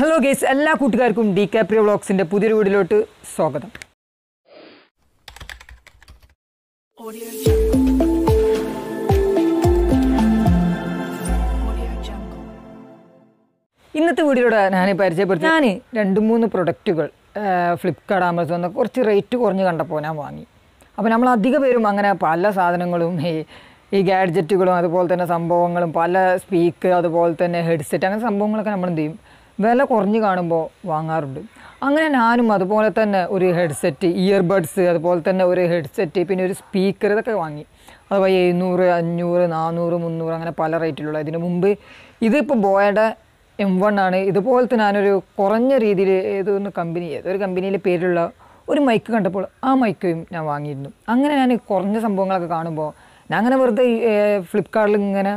Hello guys എല്ലാ കൂട്ടുകാർക്കും D Caprio വ്ളോഗ്സിന്റെ പുതിയൊരു വീഡിയോയിലോട്ട് സ്വാഗതം. ഇന്നത്തെ വീഡിയോയിലൂടെ ഞാൻ പരിചയപ്പെടുത്തി ഞാൻ രണ്ട് മൂന്ന് പ്രൊഡക്റ്റുകൾ ഫ്ലിപ്കാർട്ട് ആമസോൺ എന്നൊക്കെ കുറച്ച് റേറ്റ് കുറഞ്ഞ് കണ്ടപ്പോൾ ഞാൻ വാങ്ങി അപ്പോൾ നമ്മൾ അധിക പേരും അങ്ങനെ പല സാധനങ്ങളും ഈ ഈ ഗാഡ്ജറ്റുകളും അതുപോലെ തന്നെ സംഭവങ്ങളും പല സ്പീക്ക് അതുപോലെ തന്നെ ഹെഡ്സെറ്റ് അങ്ങനെ സംഭവങ്ങളൊക്കെ നമ്മൾ എന്ത് ചെയ്യും വില കുറഞ്ഞ് കാണുമ്പോൾ വാങ്ങാറുണ്ട്. അങ്ങനെ ഞാനും അതുപോലെ തന്നെ ഒരു ഹെഡ്സെറ്റ് ഇയർബഡ്സ് അതുപോലെ തന്നെ ഒരു ഹെഡ്സെറ്റ് പിന്നെ ഒരു സ്പീക്കർ ഇതൊക്കെ വാങ്ങി. അഥവാ എഴുന്നൂറ് അഞ്ഞൂറ് നാനൂറ് മുന്നൂറ് അങ്ങനെ പല റേറ്റിലുള്ള. ഇതിന് മുമ്പ് ഇതിപ്പോൾ ബോയുടെ എം വൺ ആണ്. ഇതുപോലത്തെ ഞാനൊരു കുറഞ്ഞ രീതിയിൽ ഏതൊന്ന് കമ്പനി ഏതൊരു കമ്പനിയിലെ പേരിലുള്ള ഒരു മൈക്ക് കണ്ടപ്പോൾ ആ മൈക്കും ഞാൻ വാങ്ങിയിരുന്നു. അങ്ങനെ ഞാൻ കുറഞ്ഞ സംഭവങ്ങളൊക്കെ കാണുമ്പോൾ ഞാൻ അങ്ങനെ വെറുതെ ഫ്ലിപ്കാർട്ടിൽ ഇങ്ങനെ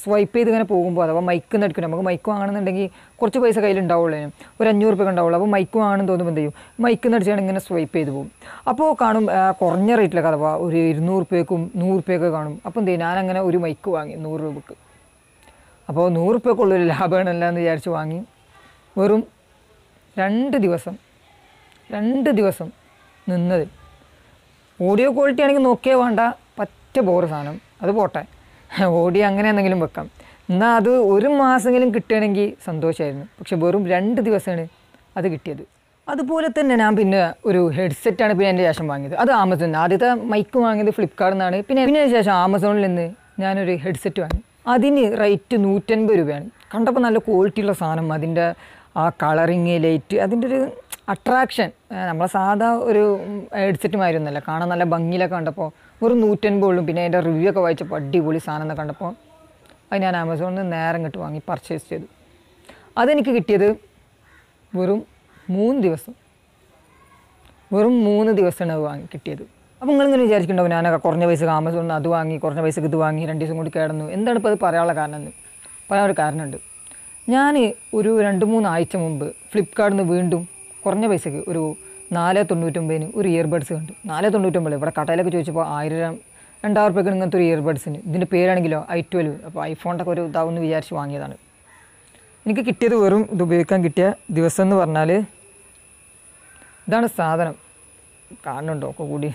സ്വൈപ്പ് ചെയ്ത് ഇങ്ങനെ പോകുമ്പോൾ അഥവാ മൈക്ക് നടക്കും നമുക്ക് മൈക്ക് വാങ്ങണമെന്നുണ്ടെങ്കിൽ കുറച്ച് പൈസ കയ്യിലുണ്ടാവുള്ളൂ ഒരു അഞ്ഞൂറ് രൂപ ഉണ്ടാവുള്ളൂ. അപ്പോൾ മൈക്ക് വാങ്ങണം തോന്നുമ്പോൾ എന്ത് ചെയ്യും? മൈക്ക് നടിച്ചാണ് ഇങ്ങനെ സ്വൈപ്പ് ചെയ്ത് പോകും. അപ്പോൾ കാണും കുറഞ്ഞ റേറ്റിലൊക്കെ അഥവാ ഒരു ഇരുന്നൂറ് രൂപയ്ക്കും നൂറ് രൂപയൊക്കെ കാണും. അപ്പോൾ എന്ത് ചെയ്യും? ഞാനങ്ങനെ ഒരു മൈക്ക് വാങ്ങി നൂറ് രൂപക്ക്. അപ്പോൾ നൂറ് രൂപക്കുള്ളൊരു ലാഭമാണല്ല എന്ന് വിചാരിച്ച് വാങ്ങി. വെറും രണ്ട് ദിവസം രണ്ട് ദിവസം നിന്നത്. ഓഡിയോ ക്വാളിറ്റി ആണെങ്കിൽ നോക്കിയേ വേണ്ട പറ്റ ബോറ് സാധനം. അത് പോട്ടെ. ഓഡിയോ അങ്ങനെ എന്തെങ്കിലും വെക്കാം. എന്നാൽ അത് ഒരു മാസമെങ്കിലും കിട്ടുകയാണെങ്കിൽ സന്തോഷമായിരുന്നു പക്ഷെ വെറും രണ്ട് ദിവസമാണ് അത് കിട്ടിയത്. അതുപോലെ തന്നെ ഞാൻ പിന്നെ ഒരു ഹെഡ്സെറ്റാണ് പിന്നെ എന്റെ ശേഷം വാങ്ങിയത്. അത് ആമസോൺ ആദ്യത്തെ മൈക്ക് വാങ്ങിയത് ഫ്ലിപ്കാർട്ടിൽ നിന്നാണ് പിന്നെ അതിന് ശേഷം ആമസോണിൽ നിന്ന് ഞാനൊരു ഹെഡ്സെറ്റ് വാങ്ങി. അതിന് റേറ്റ് നൂറ്റൻപത് രൂപയാണ്. കണ്ടപ്പോൾ നല്ല ക്വാളിറ്റിയുള്ള സാധനം. അതിന്റെ ആ കളറിങ് ലൈറ്റ് അതിന്റെ ഒരു അട്രാക്ഷൻ. നമ്മളെ സാധാ ഒരു ഹെഡ്സെറ്റ് മാതിരിയൊന്നുമല്ല കാണാൻ നല്ല ഭംഗിയിലൊക്കെ കണ്ടപ്പോൾ ഒരു നൂറ്റൻപത് ഉള്ളൂ. പിന്നെ അതിന്റെ റിവ്യൂ ഒക്കെ വായിച്ചപ്പോൾ അടിപൊളി സാധനം എന്ന് കണ്ടപ്പോൾ അത് ഞാൻ ആമസോണിൽ നിന്ന് നേരം ഇങ്ങോട്ട് വാങ്ങി പർച്ചേസ് ചെയ്തു. അതെനിക്ക് കിട്ടിയത് വെറും മൂന്ന് ദിവസം. വെറും മൂന്ന് ദിവസമാണ് അത് വാങ്ങി കിട്ടിയത്. അപ്പോൾ നിങ്ങളിങ്ങനെ വിചാരിക്കുന്നുണ്ടാവും ഞാനൊക്കെ കുറഞ്ഞ പൈസക്ക് ആമസോണിൽ അത് വാങ്ങി കുറഞ്ഞ പൈസക്ക് ഇത് വാങ്ങി രണ്ട് ദിവസം കൂടി കിടന്നു. എന്താണ് ഇപ്പോൾ അത് പറയാനുള്ള കാരണം എന്ന്? പറയാൻ ഒരു കാരണമുണ്ട്. ഞാൻ ഒരു രണ്ട് മൂന്ന് ആഴ്ച മുമ്പ് ഫ്ലിപ്കാർട്ടിൽ നിന്ന് വീണ്ടും കുറഞ്ഞ പൈസയ്ക്ക് ഒരു നാല് തൊണ്ണൂറ്റൊമ്പതിന് ഒരു ഇയർബഡ്സ് കണ്ടു. നാല് തൊണ്ണൂറ്റൊമ്പത് ഇവിടെ കടയിലൊക്കെ ചോദിച്ചപ്പോൾ ആയിരം രണ്ടായിരം റുപ്യക്ക് ഇങ്ങനത്തെ ഒരു ഇയർബഡ്സിന് ഇതിന്റെ പേരാണെങ്കിലോ? ഐ ട്വൽവ് അപ്പോൾ ഐഫോണിന്റെ ഒരു ഇതാവുമെന്ന് വിചാരിച്ച് വാങ്ങിയതാണ്. എനിക്ക് കിട്ടിയത് വെറും ഇത് ഉപയോഗിക്കാൻ കിട്ടിയ ദിവസം എന്ന് പറഞ്ഞാൽ ഇതാണ് സാധനം. കാണുന്നുണ്ടോ? ഒക്കെ കൂടി.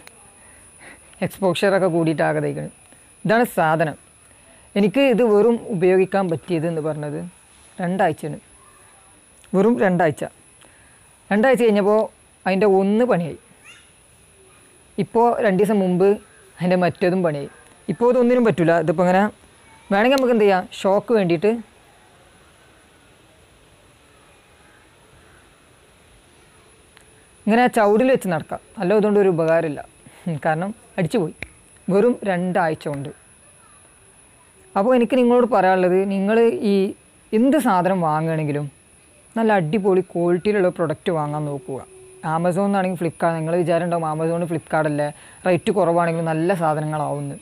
എക്സ്പോഷറൊക്കെ കൂടിയിട്ട് ആകെ തയ്ക്കണം ഇതാണ് സാധനം. എനിക്ക് ഇത് വെറും ഉപയോഗിക്കാൻ പറ്റിയത് എന്ന് പറഞ്ഞത് രണ്ടാഴ്ചയാണ്. വെറും രണ്ടാഴ്ച. രണ്ടാഴ്ച കഴിഞ്ഞപ്പോൾ അതിന്റെ ഒന്ന് പണിയായി. ഇപ്പോൾ രണ്ട് ദിവസം മുമ്പ് അതിന്റെ മറ്റേതും പണിയായി. ഇപ്പോൾ ഇതൊന്നിനും പറ്റില്ല ഇതിപ്പോൾ ഇങ്ങനെ വേണമെങ്കിൽ നമുക്ക് എന്ത് ചെയ്യാം? ഷോക്ക് വേണ്ടിയിട്ട് ഇങ്ങനെ ചവിടിൽ വെച്ച് നടക്കാം. അല്ല ഇതുകൊണ്ട് ഒരു ഉപകാരമില്ല. കാരണം അടിച്ചു പോയി. വെറും രണ്ടാഴ്ച കൊണ്ട്. അപ്പോൾ എനിക്ക് നിങ്ങളോട് പറയാനുള്ളത് നിങ്ങൾ ഈ എന്ത് സാധനം വാങ്ങുകയാണെങ്കിലും നല്ല അടിപൊളി ക്വാളിറ്റിയിലുള്ള പ്രൊഡക്റ്റ് വാങ്ങാൻ നോക്കുക. ആമസോൺ എന്നാണെങ്കിൽ ഫ്ലിപ്കാർട്ട് നിങ്ങൾ വിചാരം ഉണ്ടാവും ആമസോൺ ഫ്ലിപ്കാർട്ടല്ലേ റേറ്റ് കുറവാണെങ്കിലും നല്ല സാധനങ്ങളാവുന്നു.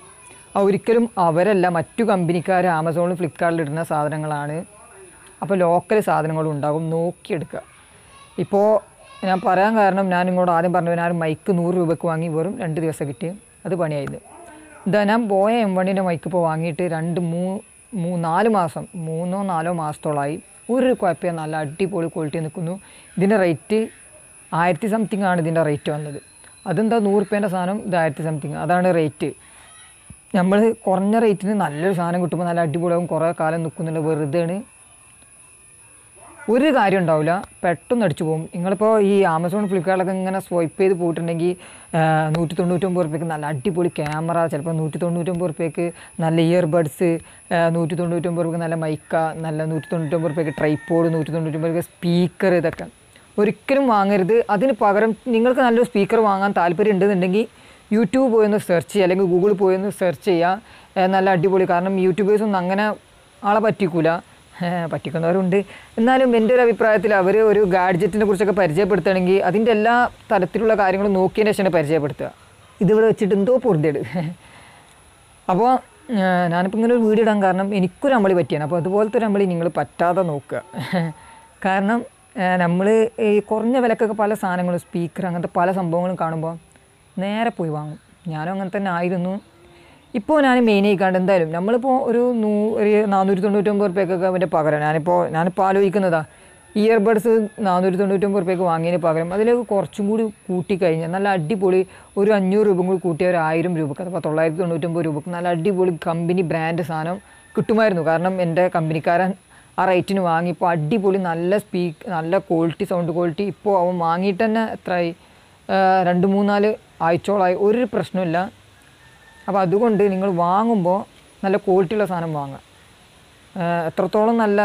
ഒരിക്കലും അവരല്ല മറ്റു കമ്പനിക്കാർ ആമസോണിൽ ഫ്ലിപ്കാർട്ടിൽ ഇടുന്ന സാധനങ്ങളാണ്. അപ്പോൾ ലോക്കൽ സാധനങ്ങളും ഉണ്ടാകും. നോക്കിയെടുക്കുക. ഇപ്പോൾ ഞാൻ പറയാൻ കാരണം ഞാൻ ഇങ്ങോട്ട് ആദ്യം പറഞ്ഞു ഞാൻ മൈക്ക് നൂറ് രൂപയ്ക്ക് വാങ്ങി വെറും രണ്ട് ദിവസം കിട്ടി. അത് പണിയായത് ഇതാ ഞാൻ പോയ എം വണ്ണിന്റെ മൈക്ക് ഇപ്പോൾ വാങ്ങിയിട്ട് രണ്ട് മൂ നാല് മാസം മൂന്നോ നാലോ മാസത്തോളമായി ഒരു കുഴപ്പമില്ല നല്ല അടിപൊളി ക്വാളിറ്റി നിൽക്കുന്നു. ഇതിന്റെ റേറ്റ് ആയിരത്തി സംതിങ് ആണ് ഇതിന്റെ റേറ്റ് വന്നത്. അതെന്താ നൂറ് റുപ്യേന്റെ സാധനം? ഇത് ആയിരത്തി സംതിങ് അതാണ് റേറ്റ് നമ്മൾ കുറഞ്ഞ റേറ്റിന് നല്ലൊരു സാധനം കിട്ടുമ്പോൾ നല്ല അടിപൊളിയാകും കുറേ കാലം നിൽക്കുന്നുണ്ട്. വെറുതെയാണ് ഒരു കാര്യം ഉണ്ടാവില്ല പെട്ടെന്ന് അടിച്ചു പോകും. നിങ്ങളിപ്പോൾ ഈ ആമസോൺ ഫ്ലിപ്കാർട്ടിലൊക്കെ ഇങ്ങനെ സ്വൈപ്പ് ചെയ്ത് പോയിട്ടുണ്ടെങ്കിൽ നൂറ്റി തൊണ്ണൂറ്റൊമ്പത് റുപ്യക്ക് നല്ല അടിപൊളി ക്യാമറ ചിലപ്പോൾ നൂറ്റി തൊണ്ണൂറ്റൊമ്പത് റുപ്യക്ക് നല്ല ഇയർബഡ്സ് നൂറ്റി തൊണ്ണൂറ്റൊമ്പത് റുപ്യക്ക് നല്ല മൈക്ക നല്ല നൂറ്റി തൊണ്ണൂറ്റൊമ്പത് റുപ്യക്ക് ട്രൈപ്പോഡ് നൂറ്റി തൊണ്ണൂറ്റൊമ്പത് റുപ്യ സ്പീക്കർ ഇതൊക്കെ. ഒരിക്കലും വാങ്ങരുത്. അതിന് പകരം നിങ്ങൾക്ക് നല്ലൊരു സ്പീക്കർ വാങ്ങാൻ താല്പര്യം ഉണ്ടെന്നുണ്ടെങ്കിൽ യൂട്യൂബ് പോയൊന്ന് സെർച്ച് ചെയ്യുക. അല്ലെങ്കിൽ ഗൂഗിളിൽ പോയൊന്ന് സെർച്ച് ചെയ്യുക. നല്ല അടിപൊളി. കാരണം യൂട്യൂബേഴ്സൊന്നും അങ്ങനെ ആളെ പറ്റിക്കൂല. പറ്റിക്കുന്നവരുണ്ട്. എന്നാലും എന്റെ ഒരു അഭിപ്രായത്തിൽ അവർ ഒരു ഗാഡ്ജറ്റിനെ കുറിച്ചൊക്കെ പരിചയപ്പെടുത്തുകയാണെങ്കിൽ അതിന്റെ എല്ലാ തരത്തിലുള്ള കാര്യങ്ങളും നോക്കിയതിന് ശേഷമാണ് പരിചയപ്പെടുത്തുക. ഇതിവിടെ വെച്ചിട്ട് എന്തോ പൊറുതേട് അപ്പോൾ ഞാനിപ്പോൾ ഇങ്ങനെ ഒരു വീഡിയോ ഇടാൻ കാരണം എനിക്കൊരു അമ്പളി പറ്റിയാണ്. അപ്പോൾ അതുപോലത്തെ ഒരു അമ്പളി നിങ്ങൾ പറ്റാതെ നോക്കുക. കാരണം നമ്മൾ ഈ കുറഞ്ഞ വിലക്കൊക്കെ പല സാധനങ്ങളും സ്പീക്കർ അങ്ങനത്തെ പല സംഭവങ്ങളും കാണുമ്പോൾ നേരെ പോയി വാങ്ങും. ഞാനും അങ്ങനെ തന്നെ ആയിരുന്നു. ഇപ്പോൾ ഞാൻ മെയിൻ ആയിക്കാണ്ട് എന്തായാലും നമ്മളിപ്പോൾ ഒരു നൂ ഒരു നാനൂറ്റി തൊണ്ണൂറ്റൊമ്പത് റുപ്യക്കൊക്കെ അതിന്റെ പകരം. ഞാനിപ്പോൾ ഞാനിപ്പോൾ ആലോചിക്കുന്നതാ. ഇയർബഡ്സ് നാനൂറ്റി തൊണ്ണൂറ്റൊമ്പത് റുപ്യക്ക് വാങ്ങിയതിന് പകരം അതിലേക്ക് കുറച്ചും കൂടി കൂട്ടിക്കഴിഞ്ഞാൽ നല്ല അടിപൊളി ഒരു അഞ്ഞൂറ് രൂപ കൂടി കൂട്ടിയ ഒരു ആയിരം രൂപക്ക് അഥവാ തൊള്ളായിരത്തി തൊണ്ണൂറ്റൊമ്പത് രൂപക്ക് നല്ല അടിപൊളി കമ്പനി ബ്രാൻഡ് സാധനം കിട്ടുമായിരുന്നു. കാരണം എന്റെ കമ്പനിക്കാരൻ ആ റേറ്റിന് വാങ്ങി ഇപ്പോൾ അടിപൊളി നല്ല സ്പീക്ക് നല്ല ക്വാളിറ്റി സൗണ്ട് ക്വാളിറ്റി ഇപ്പോൾ അവൻ വാങ്ങിയിട്ട് തന്നെ എത്രയായി? രണ്ട് മൂന്നാൽ ആഴ്ചകളായി ഒരു പ്രശ്നമില്ല അപ്പോൾ അതുകൊണ്ട് നിങ്ങൾ വാങ്ങുമ്പോൾ നല്ല ക്വാളിറ്റിയുള്ള സാധനം വാങ്ങുക. എത്രത്തോളം നല്ല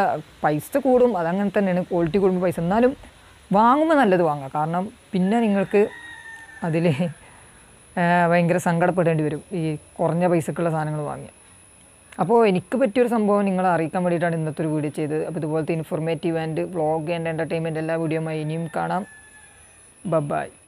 പൈസ കൂടും അതങ്ങനെ തന്നെയാണ് ക്വാളിറ്റി കൂടുമ്പോൾ പൈസ. എന്നാലും വാങ്ങുമ്പോൾ നല്ലത് വാങ്ങുക. കാരണം പിന്നെ നിങ്ങൾക്ക് അതിൽ ഭയങ്കര സങ്കടപ്പെടേണ്ടി വരും. ഈ കുറഞ്ഞ പൈസക്കുള്ള സാധനങ്ങൾ വാങ്ങി അപ്പോൾ എനിക്ക് പറ്റിയൊരു സംഭവം നിങ്ങളെ അറിയിക്കാൻ വേണ്ടിയിട്ടാണ് ഇന്നത്തെ ഒരു വീഡിയോ ചെയ്തത്. അപ്പോൾ ഇതുപോലത്തെ informative and vlog and entertainment എല്ലാ വീഡിയോമായി ഇനിയും കാണാം. ബബായ്